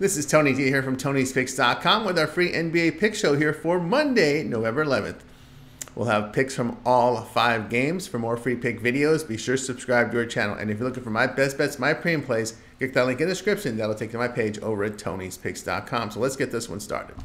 This is Tony T here from Tony'sPicks.com with our free NBA pick show here for Monday, November 11th. We'll have picks from all five games. For more free pick videos, be sure to subscribe to our channel. And if you're looking for my best bets, my premium plays, click that link in the description. That'll take you to my page over at Tony'sPicks.com. So let's get this one started.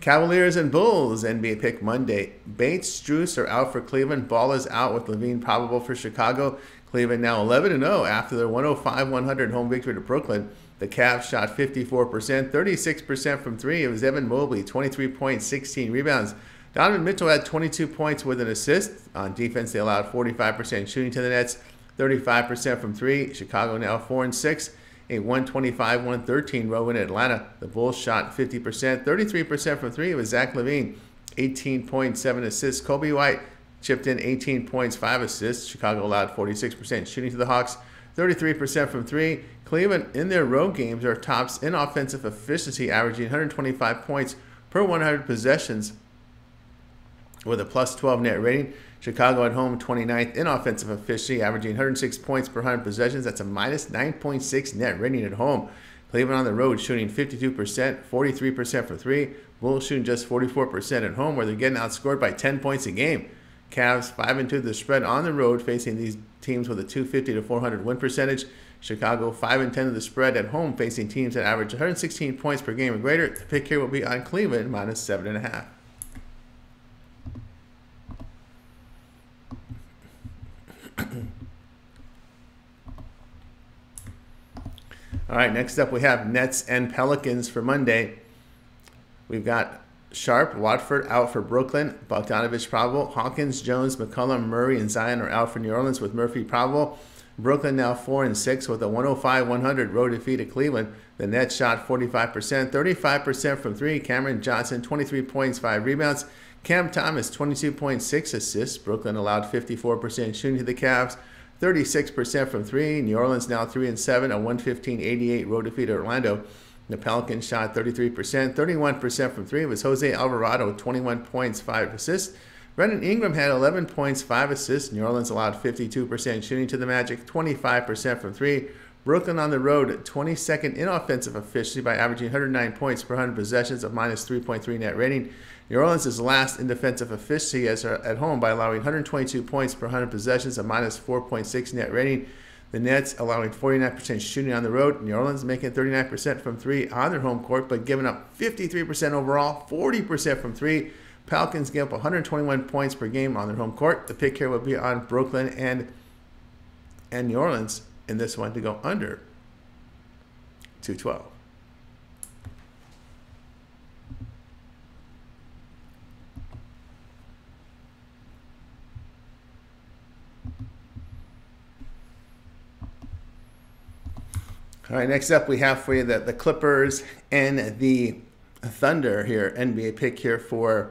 Cavaliers and Bulls NBA pick Monday. Bates, Strus are out for Cleveland. Ball is out with LaVine probable for Chicago. Cleveland now 11 0 after their 105 100 home victory to Brooklyn. The Cavs shot 54%, 36% from three. It was Evan Mobley, 23 points, 16 rebounds. Donovan Mitchell had 22 points with an assist. On defense, they allowed 45% shooting to the Nets, 35% from three. Chicago now 4 and 6 a 125 113 row in Atlanta. The Bulls shot 50%, 33% from three. It was Zach LaVine, 18.7 assists. Coby White chipped in 18 points, 5 assists. Chicago allowed 46% shooting to the Hawks, 33% from three. Cleveland, in their road games, are tops in offensive efficiency, averaging 125 points per 100 possessions with a plus 12 net rating. Chicago at home, 29th in offensive efficiency, averaging 106 points per 100 possessions. That's a minus 9.6 net rating at home. Cleveland on the road shooting 52%, 43% for three. Bulls shooting just 44% at home, where they're getting outscored by 10 points a game. Cavs 5 and 2 the spread on the road, facing these teams with a 250 to 400 win percentage. Chicago 5 and 10 of the spread at home, facing teams that average 116 points per game or greater. The pick here will be on Cleveland minus 7.5. All right, next up we have Nets and Pelicans for Monday. We've got Sharpe, Watford out for Brooklyn, Bogdanovich probable, Hawkins, Jones, McCollum, Murray, and Zion are out for New Orleans with Murphy probable. Brooklyn now 4 and 6 with a 105 100 road defeat at Cleveland. The Nets shot 45%, 35% from 3. Cameron Johnson, 23 points, 5 rebounds. Cam Thomas, 22.6 assists. Brooklyn allowed 54% shooting to the Cavs. 36% from three. New Orleans now 3 and 7, a 115-88 road defeat at Orlando. The Pelicans shot 33%, 31% from three. It was Jose Alvarado, 21 points, 5 assists. Brandon Ingram had 11 points, 5 assists. New Orleans allowed 52% shooting to the Magic, 25% from three. Brooklyn on the road, 22nd in offensive efficiency by averaging 109 points per 100 possessions of minus 3.3 net rating. New Orleans is last in defensive efficiency as at home by allowing 122 points per 100 possessions, of minus 4.6 net rating. The Nets allowing 49% shooting on the road. New Orleans making 39% from three on their home court, but giving up 53% overall, 40% from three. Pelicans give up 121 points per game on their home court. The pick here will be on Brooklyn and and New Orleans in this one to go under 212. All right, next up we have for you the, the Clippers and the Thunder here, NBA pick here for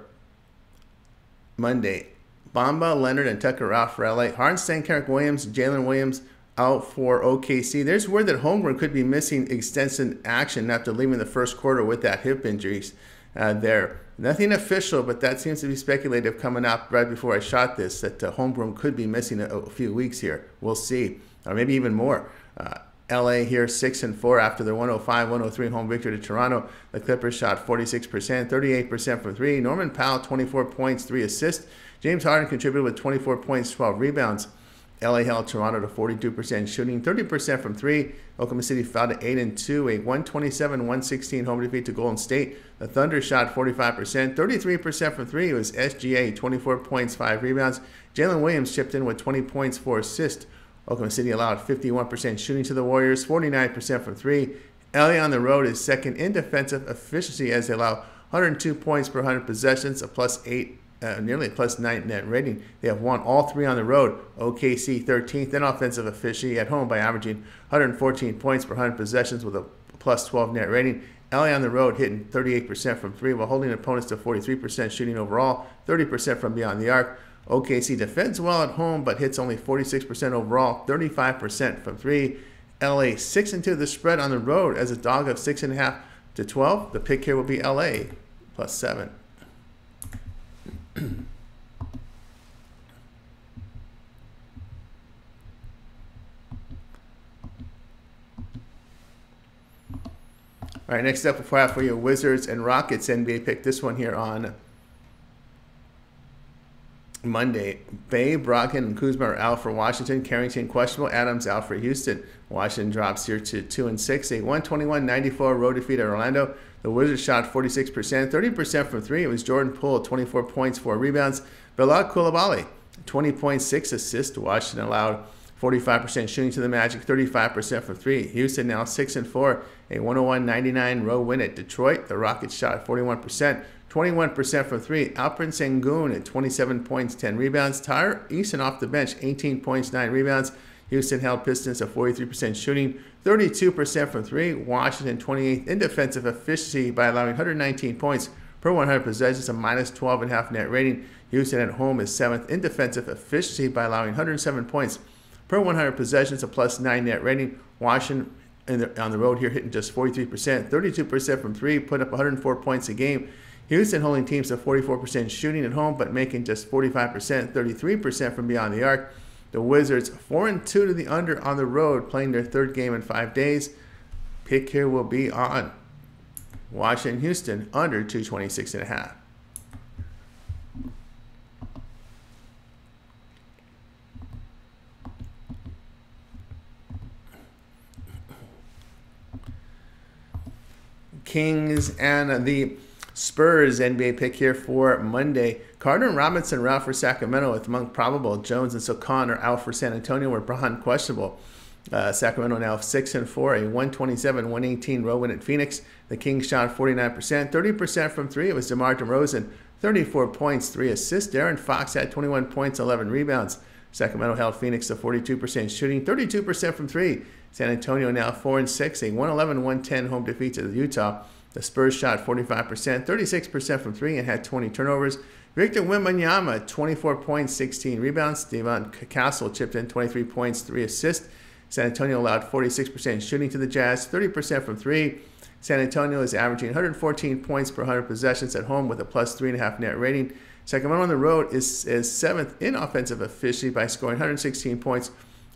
Monday. Bamba, Leonard, and Tucker out for LA. Hartenstein, Kenrich Williams, Jalen Williams out for OKC. There's word that Holmgren could be missing extensive action after leaving the first quarter with that hip injuries uh, there. Nothing official, but that seems to be speculative coming up right before I shot this that uh, Holmgren could be missing a, a, few weeks here. We'll see, or maybe even more. LA here six and four after their 105-103 home victory to Toronto. The Clippers shot 46%, 38% from three. Norman Powell 24 points, three assists. James Harden contributed with 24 points, 12 rebounds. LA held Toronto to 42% shooting, 30% from three. Oklahoma City fell to 8 and 2, a 127-116 home defeat to Golden State. The Thunder shot 45%, 33% from three. It was SGA, 24 points, 5 rebounds. Jalen Williams chipped in with 20 points, 4 assists. Oklahoma City allowed 51% shooting to the Warriors, 49% from three. LA on the road is second in defensive efficiency as they allow 102 points per 100 possessions, a plus eight, uh, nearly a plus nine net rating. They have won all three on the road. OKC 13th in offensive efficiency at home by averaging 114 points per 100 possessions with a plus 12 net rating. LA on the road hitting 38% from three while holding opponents to 43% shooting overall, 30% from beyond the arc. OKC defends well at home, but hits only 46% overall, 35% from three. LA 6 and 2 the spread on the road as a dog of 6.5 to 12. The pick here will be LA plus 7. All right, next up, I have for you Wizards and Rockets NBA pick. This one here on Monday. Bey, Brogdon, and Kuzma are out for Washington. Carrington questionable. Adams out for Houston. Washington drops here to two and six. A 121-94 road defeat at Orlando. The Wizards shot 46%, 30% from three. It was Jordan Poole, 24 points, four rebounds. Bilal Coulibaly, 20.6 assists. Washington allowed 45% shooting to the Magic, 35% from three. Houston now 6 and 4, a 101-99 road win at Detroit. The Rockets shot 41%, 21% from three. Alperen Sengun at 27 points, 10 rebounds. Tari Eason off the bench, 18 points, 9 rebounds. Houston held Pistons at 43% shooting, 32% from three. Washington 28th in defensive efficiency by allowing 119 points per 100 possessions, a minus 12.5 net rating. Houston at home is 7th in defensive efficiency by allowing 107 points per 100 possessions, a plus 9 net rating. Washington the, on the road here hitting just 43%, 32% from three, put up 104 points a game. Houston holding teams to 44% shooting at home, but making just 45%, 33% from beyond the arc. The Wizards 4 and 2 to the under on the road, playing their third game in five days. Pick here will be on Washington Houston under 226 and a half. Kings and the Spurs NBA pick here for Monday. Carter and Robinson out for Sacramento with Monk probable. Jones and Sochan are out for San Antonio where Braun questionable. Uh, Sacramento now 6 and 4, a 127 118 row win at Phoenix. The Kings shot 49%, 30% from three. It was DeMar DeRozan, 34 points, 3 assists. De'Aaron Fox had 21 points, 11 rebounds. Sacramento held Phoenix to 42% shooting, 32% from three. San Antonio now 4 and 6, a 111 110 home defeat to Utah. The Spurs shot 45%, 36% from three, and had 20 turnovers. Victor Wembanyama, 24 points, 16 rebounds. Stephon Castle chipped in 23 points, 3 assists. San Antonio allowed 46% shooting to the Jazz, 30% from three. San Antonio is averaging 114 points per 100 possessions at home with a plus 3.5 net rating. Sacramento on the road is, is seventh in offensive efficiency by scoring 116 points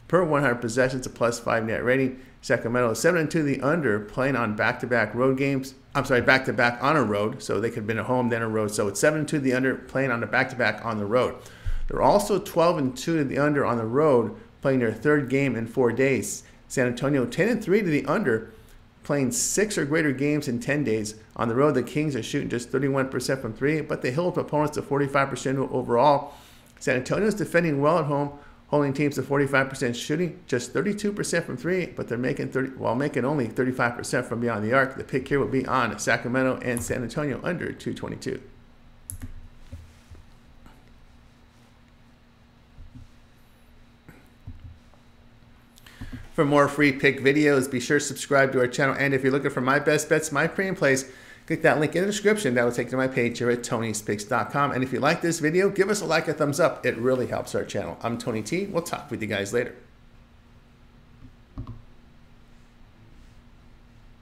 per 100 possessions, a plus 5 net rating. Sacramento is 7 and 2 the under, playing on back to back road games. I'm sorry, back to back on a road, so they could have been at home, then a road. So it's 7 and 2 the under, playing on a back to back on the road. They're also 12 and 2 to the under on the road, playing their third game in four days. San Antonio 10 and 3 to the under, playing six or greater games in 10 days. On the road, the Kings are shooting just 31% from three, but they held opponents to 45% overall. San Antonio is defending well at home, holding teams to 45% shooting, just 32% from three, but they're making 30 while making only 35% from beyond the arc. The pick here will be on Sacramento and San Antonio under 222. For more free pick videos, be sure to subscribe to our channel. And if you're looking for my best bets, my premium plays, click that link in the description. That will take you to my page here at Tony'sPicks.com. And if you like this video, give us a like, a thumbs up. It really helps our channel. I'm Tony T. We'll talk with you guys later.